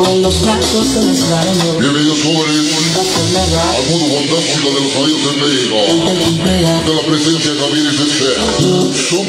Con los se Bienvenidos jóvenes. Al mundo fantástico de los años 70 De la presencia de Javier y Son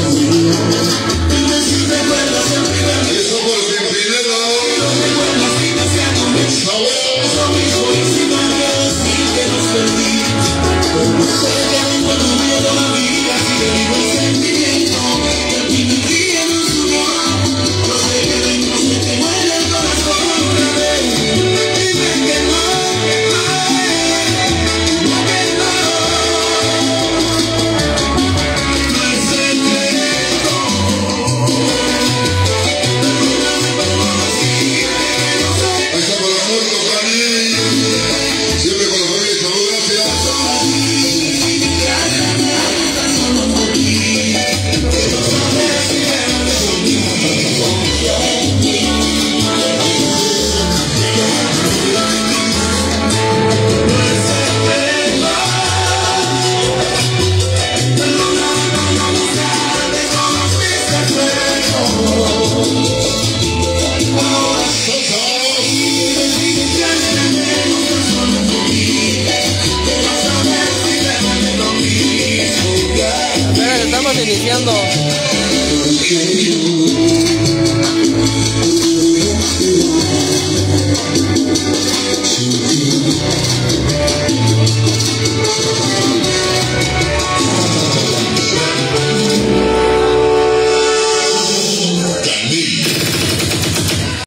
estamos iniciando.